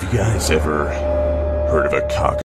Have you guys ever heard of a cock?